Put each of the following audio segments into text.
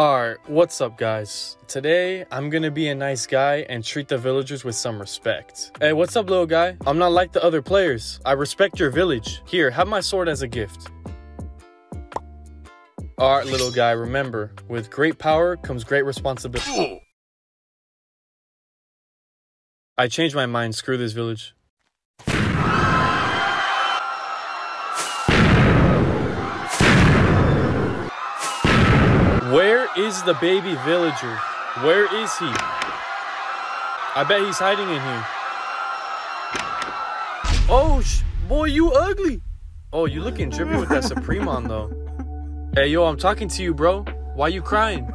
Alright, what's up guys? Today, I'm gonna be a nice guy and treat the villagers with some respect. Hey, what's up little guy? I'm not like the other players. I respect your village. Here, have my sword as a gift. Alright little guy, remember, with great power comes great responsibility. I changed my mind, screw this village. Where is the baby villager? Where is he? I bet he's hiding in here. Oh, boy, you ugly. Oh, you looking drippy with that Supreme on, though. Hey, yo, I'm talking to you, bro. Why you crying?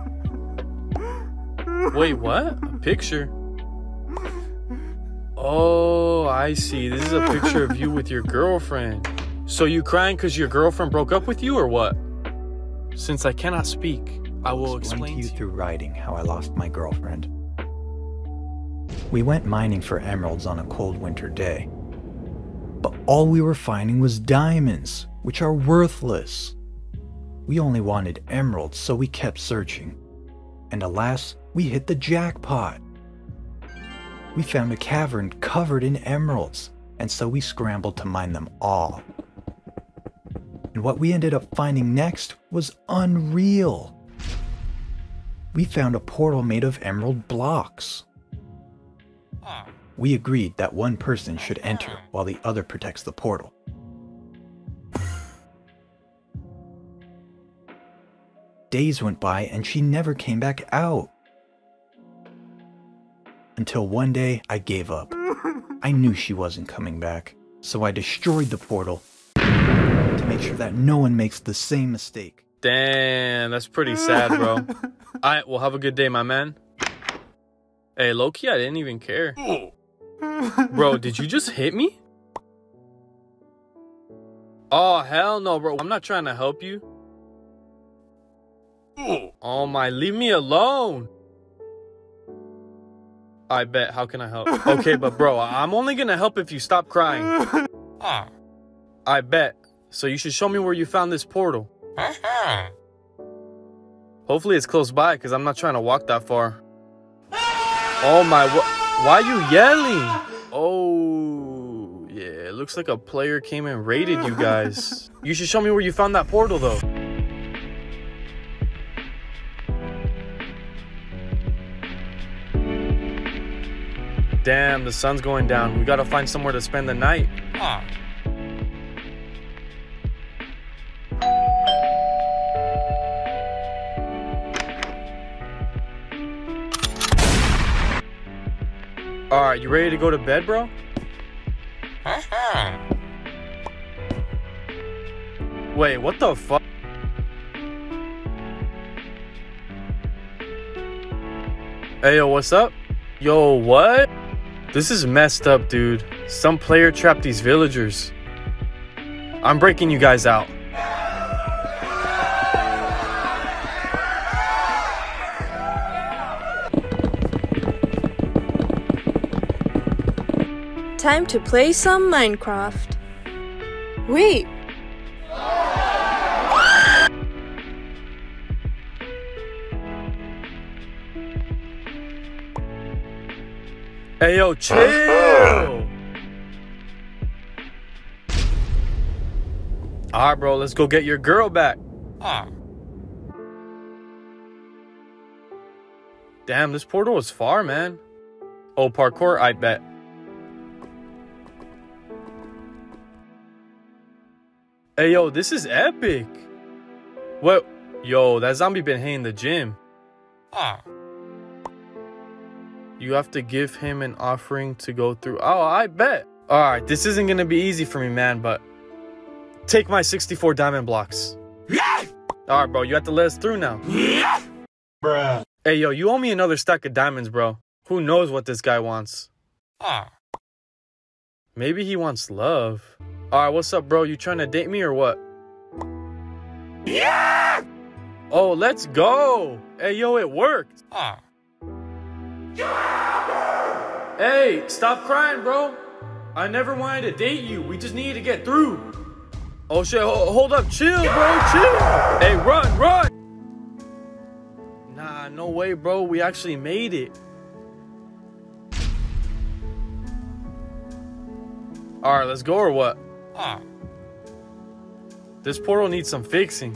Wait, what? A picture? Oh, I see. This is a picture of you with your girlfriend. So you crying because your girlfriend broke up with you or what? Since I cannot speak, I will explain to you through writing how I lost my girlfriend. We went mining for emeralds on a cold winter day. But all we were finding was diamonds, which are worthless. We only wanted emeralds, so we kept searching. And alas, we hit the jackpot. We found a cavern covered in emeralds, and so we scrambled to mine them all. And what we ended up finding next was unreal. We found a portal made of emerald blocks. We agreed that one person should enter while the other protects the portal. Days went by and she never came back out. Until one day I gave up. I knew she wasn't coming back, so I destroyed the portal to make sure that no one makes the same mistake. Damn, that's pretty sad, bro. Alright, well, have a good day, my man. Hey, Loki, I didn't even care. Bro, did you just hit me? Oh, hell no, bro. I'm not trying to help you. Oh my, leave me alone. I bet. How can I help? Okay, but bro, I'm only gonna help if you stop crying. I bet. So you should show me where you found this portal. Mm-hmm. Hopefully it's close by, because I'm not trying to walk that far. Oh my, wh why are you yelling? Oh, yeah, it looks like a player came and raided you guys. you should show me where you found that portal, though. Damn, the sun's going down. We gotta find somewhere to spend the night. Alright, you ready to go to bed, bro? Wait, what the fuck? Hey, yo, what's up? Yo, what? This is messed up, dude. Some player trapped these villagers. I'm breaking you guys out. Time to play some Minecraft. Wait. Hey, yo, chill! Alright, bro, let's go get your girl back. Ah. Damn, this portal is far, man. Oh, parkour, I bet. Hey, yo, this is epic. What? Yo, that zombie been hitting the gym. Ah. You have to give him an offering to go through. Oh, I bet. All right, this isn't going to be easy for me, man, but take my 64 diamond blocks. Yeah. All right, bro, you have to let us through now. Yeah. Bruh. Hey, yo, you owe me another stack of diamonds, bro. Who knows what this guy wants? Ah. Maybe he wants love. All right, what's up, bro? You trying to date me or what? Yeah! Oh, let's go. Hey, yo, it worked. Ah. Hey, stop crying, bro. I never wanted to date you. We just needed to get through. Oh shit, hold up, chill, bro, chill. Hey, run, run. Nah, no way, bro. We actually made it. All right, let's go or what? Ah. This portal needs some fixing.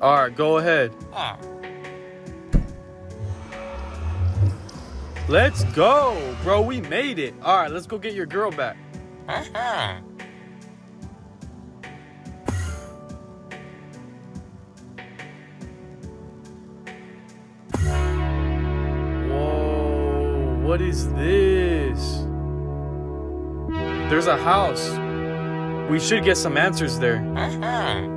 All right, go ahead. Ah. Let's go, bro. We made it. All right, let's go get your girl back. Whoa, what is this? There's a house. We should get some answers there. Uh-huh.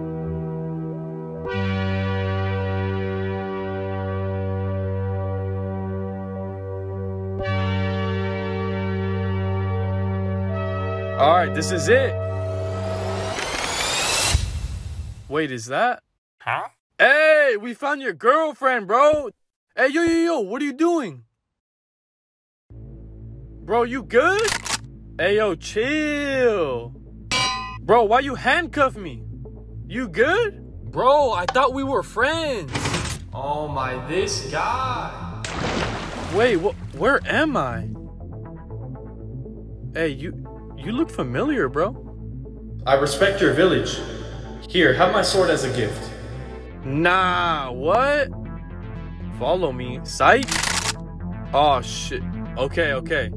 All right, this is it. Wait, is that? Huh? Hey, we found your girlfriend, bro. Hey, yo, yo, yo, what are you doing? Bro, you good? Hey, yo, chill. Bro, why you handcuff me? You good? Bro, I thought we were friends. Oh my, this guy. Wait, wh- where am I? Hey, you you look familiar, bro. I respect your village. Here, have my sword as a gift. Nah, what? Follow me. Sight? Oh shit. Okay, okay.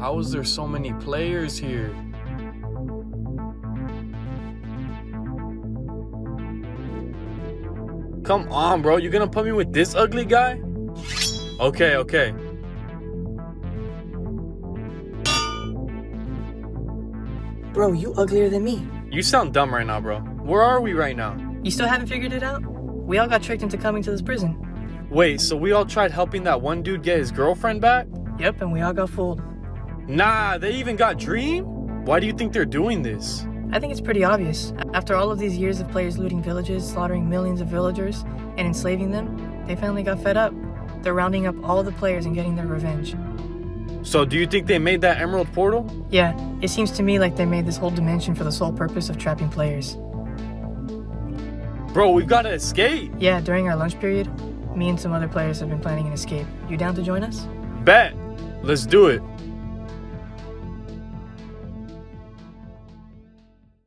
How is there so many players here? Come on, bro. You're gonna put me with this ugly guy? Okay, okay. Bro, you uglier than me. You sound dumb right now, bro. Where are we right now? You still haven't figured it out? We all got tricked into coming to this prison. Wait, so we all tried helping that one dude get his girlfriend back? Yep, and we all got fooled. Nah, they even got Dream? Why do you think they're doing this? I think it's pretty obvious. After all of these years of players looting villages, slaughtering millions of villagers, and enslaving them, they finally got fed up. They're rounding up all the players and getting their revenge. So, do you think they made that Emerald Portal? Yeah, it seems to me like they made this whole dimension for the sole purpose of trapping players. Bro, we've gotta escape. Yeah, during our lunch period, me and some other players have been planning an escape. You down to join us? Bet. Let's do it.